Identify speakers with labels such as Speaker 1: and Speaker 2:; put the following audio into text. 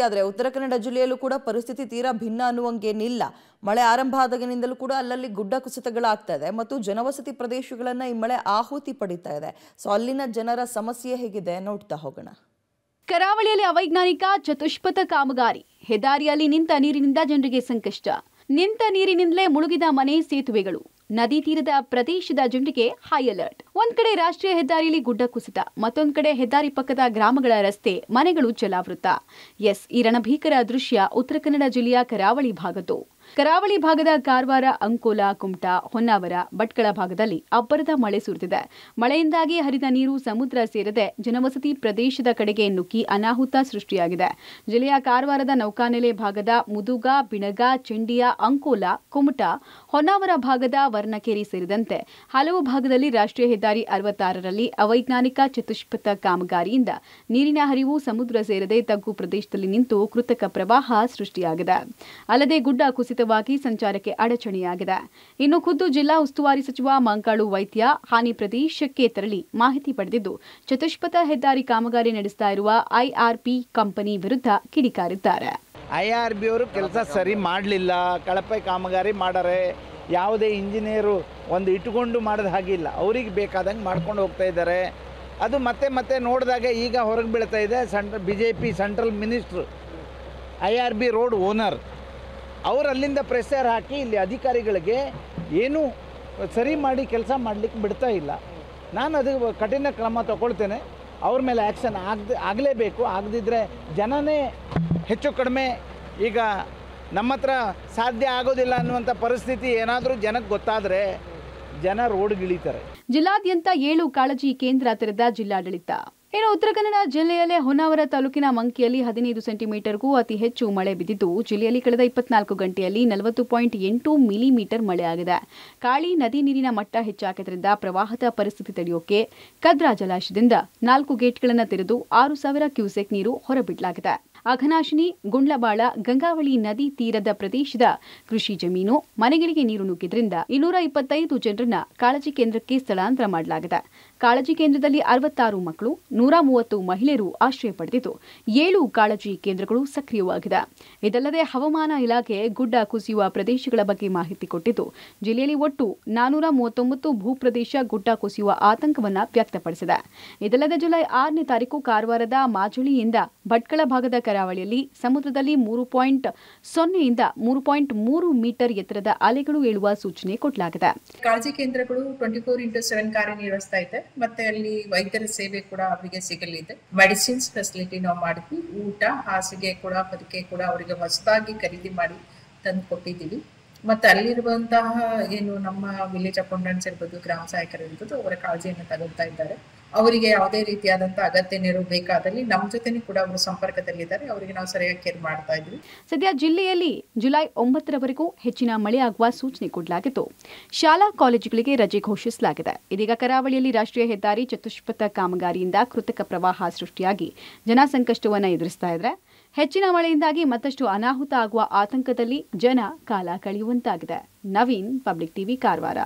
Speaker 1: ಆದರೆ ಉತ್ತರ ಕನ್ನಡ ಜಿಲ್ಲೆಯಲ್ಲೂ ಕೂಡ ಪರಿಸ್ಥಿತಿ ತೀರಾ ಭಿನ್ನ ಅನ್ನುವಂಗೇನಿಲ್ಲ. ಮಳೆ ಆರಂಭ ಆದಾಗಿನಿಂದಲೂ ಕೂಡ ಅಲ್ಲಲ್ಲಿ ಗುಡ್ಡ ಕುಸಿತಗಳಾಗ್ತಾ ಇದೆ ಮತ್ತು ಜನವಸತಿ ಪ್ರದೇಶಗಳನ್ನ ಈ ಮಳೆ ಆಹುತಿ ಪಡಿತಾ ಇದೆ. ಸೊ ಅಲ್ಲಿನ ಜನರ ಸಮಸ್ಯೆ ಹೇಗಿದೆ ನೋಡ್ತಾ ಹೋಗೋಣ.
Speaker 2: ಕರಾವಳಿಯಲ್ಲಿ ಅವೈಜ್ಞಾನಿಕ ಚತುಷ್ಪಥ ಕಾಮಗಾರಿ. ಹೆದ್ದಾರಿಯಲ್ಲಿ ನಿಂತ ನೀರಿನಿಂದ ಜನರಿಗೆ ಸಂಕಷ್ಟ. ನಿಂತ ನೀರಿನಿಂದಲೇ ಮುಳುಗಿದ ಮನೆ ಸೇತುವೆಗಳು. ನದಿ ತೀರದ ಪ್ರದೇಶದ ಜನರಿಗೆ ಹೈ ಅಲರ್ಟ್ ಒಂದ್ ಕಡೆ ರಾಷ್ಟ್ರೀಯ ಹೆದ್ದಾರಿಯಲ್ಲಿ ಗುಡ್ಡ ಕುಸಿತ, ಮತ್ತೊಂದ್ ಕಡೆ ಹೆದ್ದಾರಿ ಪಕ್ಕದ ಗ್ರಾಮಗಳ ರಸ್ತೆ, ಮನೆಗಳು ಜಲಾವೃತ. ಎಸ್, ಈ ರಣಭೀಕರ ದೃಶ್ಯ ಉತ್ತರ ಕನ್ನಡ ಜಿಲ್ಲೆಯ ಕರಾವಳಿ ಭಾಗದ್ದು. ಕರಾವಳಿ ಭಾಗದ ಕಾರವಾರ, ಅಂಕೋಲಾ, ಕುಮಟಾ, ಹೊನ್ನಾವರ, ಭಟ್ಕಳ ಭಾಗದಲ್ಲಿ ಅಬ್ಬರದ ಮಳೆ ಸುರಿದಿದೆ. ಮಳೆಯಿಂದಾಗಿ ಹರಿದ ನೀರು ಸಮುದ್ರ ಸೇರದೆ. ಜನವಸತಿ ಪ್ರದೇಶದ ಕಡೆಗೆ ನುಗ್ಗಿ ಅನಾಹುತ ಸೃಷ್ಟಿಯಾಗಿದೆ. ಜಿಲ್ಲೆಯ ಕಾರವಾರದ ನೌಕಾನೆಲೆ ಭಾಗದ ಮುದುಗ, ಬಿಣಗ, ಚೆಂಡಿಯ, ಅಂಕೋಲಾ, ಕುಮಟಾ, ಹೊನ್ನಾವರ ಭಾಗದ ವರ್ಣಕೇರಿ ಸೇರಿದಂತೆ ಹಲವು ಭಾಗದಲ್ಲಿ ರಾಷ್ಟ್ರೀಯ ಹೆದ್ದಾರಿ ಅರವತ್ತಾರರಲ್ಲಿ ಅವೈಜ್ಞಾನಿಕ ಚತುಷ್ಪಥ ಕಾಮಗಾರಿಯಿಂದ ನೀರಿನ ಹರಿವು ಸಮುದ್ರ ಸೇರದೆ ತಗ್ಗು ಪ್ರದೇಶದಲ್ಲಿ ನಿಂತು ಕೃತಕ ಪ್ರವಾಹ ಸೃಷ್ಟಿಯಾಗಿದೆ. ಅಲ್ಲದೆ ಗುಡ್ಡ ಕುಸಿತವಾಗಿ ಸಂಚಾರಕ್ಕೆ ಅಡಚಣೆಯಾಗಿದೆ. ಇನ್ನು ಖುದ್ದು ಜಿಲ್ಲಾ ಉಸ್ತುವಾರಿ ಸಚಿವ ಮಂಕಾಳು ವೈದ್ಯ, ಹಾನಿ ಪ್ರದೇಶಕ್ಕೆ ತೆರಳಿ ಮಾಹಿತಿ ಪಡೆದಿದ್ದು, ಚತುಷ್ಪಥ ಹೆದ್ದಾರಿ ಕಾಮಗಾರಿ ನಡೆಸ್ತಾ ಇರುವ ಐಆರ್ಪಿ ಕಂಪನಿ ವಿರುದ್ಧ ಕಿಡಿಕಾರಿದ್ದಾರೆ.
Speaker 3: ಐಆರ್ಬಿ ಅವರು ಕೆಲಸ ಸರಿ ಮಾಡಲಿಲ್ಲ, ಕಳಪೆ ಕಾಮಗಾರಿ ಮಾಡಾರೆ, ಯಾವುದೇ ಇಂಜಿನಿಯರು ಒಂದು ಇಟ್ಕೊಂಡು ಮಾಡಿದ ಹಾಗಿಲ್ಲ ಅವ್ರಿಗೆ ಬೇಕಾದಂಗೆ ಮಾಡ್ಕೊಂಡು ಹೋಗ್ತಾ ಇದ್ದಾರೆ. ಅದು ಮತ್ತೆ ಮತ್ತೆ ನೋಡಿದಾಗ ಈಗ ಹೊರಗೆ ಬೀಳ್ತಾ ಇದೆ centre B J P central minister, I R B road owner. ಅವ್ರು ಅಲ್ಲಿಂದ ಪ್ರೆಸರ್ ಹಾಕಿ ಇಲ್ಲಿ ಅಧಿಕಾರಿಗಳಿಗೆ ಏನು ಸರಿ ಮಾಡಿ ಕೆಲಸ ಮಾಡಲಿಕ್ಕೆ ಬಿಡ್ತಾ ಇಲ್ಲ. ನಾನು ಅದು ಕಠಿಣ ಕ್ರಮ ತಗೊಳ್ತೇನೆ. ಅವ್ರ ಮೇಲೆ ಆ್ಯಕ್ಷನ್ ಆಗದೆ, ಆಗಲೇಬೇಕು. ಆಗದಿದ್ದರೆ ಜನನೇ ಹೆಚ್ಚು ಕಡಿಮೆ ಈಗ ನಮ್ಮ ಹತ್ರ ಸಾಧ್ಯ ಆಗೋದಿಲ್ಲ ಅನ್ನುವಂಥ ಪರಿಸ್ಥಿತಿ ಏನಾದರೂ ಜನಕ್ಕೆ ಗೊತ್ತಾದರೆ ಜನ ರೋಡ್ಗಿಳಿತಾರೆ
Speaker 2: ಜಿಲ್ಲಾದ್ಯಂತ ಏಳು ಕಾಳಜಿ ಕೇಂದ್ರ ತೆರೆದ ಜಿಲ್ಲಾಡಳಿತ. ಇನ್ನು ಉತ್ತರ ಕನ್ನಡ ಜಿಲ್ಲೆಯಲ್ಲೇ ಹೊನ್ನಾವರ ತಾಲೂಕಿನ ಮಂಕಿಯಲ್ಲಿ ಹದಿನೈದು ಸೆಂಟಿಮೀಟರ್ಗೂ ಅತಿ ಹೆಚ್ಚು ಮಳೆ ಬಿದ್ದಿದ್ದು, ಜಿಲ್ಲೆಯಲ್ಲಿ ಕಳೆದ ಇಪ್ಪತ್ನಾಲ್ಕು ಗಂಟೆಯಲ್ಲಿ ನಲವತ್ತು ಪಾಯಿಂಟ್ ಎಂಟು ಮಿಲಿಮೀಟರ್ ಮಳೆಯಾಗಿದೆ ಕಾಳಿ ನದಿ ನೀರಿನ ಮಟ್ಟ ಹೆಚ್ಚಾಗಿದ್ದರಿಂದ ಪ್ರವಾಹದ ಪರಿಸ್ಥಿತಿ ತಡೆಯೋಕೆ ಕದ್ರಾ ಜಲಾಶಯದಿಂದ ನಾಲ್ಕು ಗೇಟ್ಗಳನ್ನು ತೆರೆದು ಆರು ಸಾವಿರ ಕ್ಯೂಸೆಕ್ ನೀರು ಹೊರಬಿಡಲಾಗಿದೆ. ಅಘನಾಶಿನಿ, ಗುಂಡ್ಲಬಾಳ, ಗಂಗಾವಳಿ ನದಿ ತೀರದ ಪ್ರದೇಶದ ಕೃಷಿ ಜಮೀನು, ಮನೆಗಳಿಗೆ ನೀರು ನುಗ್ಗಿದ್ರಿಂದ ಇನ್ನೂರ ಇಪ್ಪತ್ತೈದು ಜನರನ್ನ ಕಾಳಜಿ ಕೇಂದ್ರಕ್ಕೆ ಸ್ಥಳಾಂತರ ಮಾಡಲಾಗಿದೆ. ಕಾಳಜಿ ಕೇಂದ್ರದಲ್ಲಿ ಅರವತ್ತಾರು ಮಕ್ಕಳು, ನೂರ ಮಹಿಳೆಯರು ಆಶ್ರಯ ಪಡೆದಿದ್ದು, ಏಳು ಕಾಳಜಿ ಕೇಂದ್ರಗಳು ಸಕ್ರಿಯವಾಗಿದೆ ಇದಲ್ಲದೆ ಹವಾಮಾನ ಇಲಾಖೆ ಗುಡ್ಡ ಕುಸಿಯುವ ಪ್ರದೇಶಗಳ ಬಗ್ಗೆ ಮಾಹಿತಿ ಕೊಟ್ಟಿದ್ದು, ಜಿಲ್ಲೆಯಲ್ಲಿ ಒಟ್ಟು ನಾನೂರ ಮೂವತ್ತೊಂಬತ್ತು ಭೂಪ್ರದೇಶ ಗುಡ್ಡ ಕುಸಿಯುವ ಆತಂಕವನ್ನ ವ್ಯಕ್ತಪಡಿಸಿದೆ. ಇದಲ್ಲದೆ ಜುಲೈ ಆರನೇ ತಾರೀಕು ಕಾರವಾರದ ಮಾಜುಳಿಯಿಂದ ಭಟ್ಕಳ ಭಾಗದ ಕರಾವಳಿಯಲ್ಲಿ ಸಮುದ್ರದಲ್ಲಿ ಮೂರು ಪಾಯಿಂಟ್ ಸೊನ್ನೆಯಿಂದ ಮೂರು ಪಾಯಿಂಟ್ ಮೂರು ಮೀಟರ್ ಎತ್ತರದ ಅಲೆಗಳು ಏಳುವ ಸೂಚನೆ ಕೊಡಲಾಗಿದೆ.
Speaker 4: ಕಾಳಜಿ ಕೇಂದ್ರಗಳು ಟ್ವೆಂಟಿ ಫೋರ್ ಇಂಟು ಸೆವೆನ್ ಕಾರ್ಯನಿರ್ವಹಿಸ್ತಾ ಇದೆ. ಮತ್ತೆ ಅಲ್ಲಿ ವೈದ್ಯರ ಸೇವೆ ಕೂಡ ಅವರಿಗೆ ಸಿಗಲಿದೆ. ಮೆಡಿಸಿನ್ಸ್ ಫೆಸಿಲಿಟಿ ನಾವು ಮಾಡಿದ್ವಿ. ಊಟ, ಹಾಸಿಗೆ ಕೂಡ ಹೊದಿಕೆ ಕೂಡ ಅವರಿಗೆ ಹೊಸದಾಗಿ ಖರೀದಿ ಮಾಡಿ ತಂದು ಕೊಟ್ಟಿದ್ದೀವಿ ಮತ್ತೆ ಅಲ್ಲಿರುವಂತಹ ಏನು ನಮ್ಮ ವಿಲೇಜ್ ಅಕೌಂಟೆಂಟ್ಸ್ ಇರ್ಬೋದು, ಗ್ರಾಮ ಸಹಾಯಕರು ಇರ್ಬೋದು, ಅವರ ಕಾಳಜಿಯನ್ನು ತಗೊಳ್ತಾ ಇದ್ದಾರೆ. ಅವರಿಗೆ ಯಾವುದೇ ರೀತಿಯಾದಂತಹ ಅಗತ್ಯ ನೆರವು ಬೇಕಾದಲ್ಲಿ ನಮ್ಮ ಜೊತೆನೂ ಕೂಡ ಅವರು ಸಂಪರ್ಕದಲ್ಲಿದ್ದಾರೆ. ಅವರಿಗೆ ನಾವು ಸರಿಯಾಗಿ ಕೇರ್ ಮಾಡ್ತಾ ಇದ್ವಿ.
Speaker 2: ಸದ್ಯ ಜಿಲ್ಲೆಯಲ್ಲಿ ಜುಲೈ ಒಂಬತ್ತರವರೆಗೂ ಹೆಚ್ಚಿನ ಮಳೆಯಾಗುವ ಸೂಚನೆ ಕೊಡಲಾಗಿತ್ತು. ಶಾಲಾ ಕಾಲೇಜುಗಳಿಗೆ ರಜೆ ಘೋಷಿಸಲಾಗಿದೆ. ಇದೀಗ ಕರಾವಳಿಯಲ್ಲಿ ರಾಷ್ಟ್ರೀಯ ಹೆದ್ದಾರಿ ಚತುಷ್ಪಥ ಕಾಮಗಾರಿಯಿಂದ ಕೃತಕ ಪ್ರವಾಹ ಸೃಷ್ಟಿಯಾಗಿ ಜನ ಸಂಕಷ್ಟವನ್ನು ಎದುರಿಸ್ತಾ ಇದ್ರೆ, ಹೆಚ್ಚಿನ ಮಳೆಯಿಂದಾಗಿ ಮತ್ತಷ್ಟು ಅನಾಹುತ ಆಗುವ ಆತಂಕದಲ್ಲಿ ಜನ ಕಾಲ ಕಳೆಯುವಂತಾಗಿದೆ. Naveen, public TV, Karwar.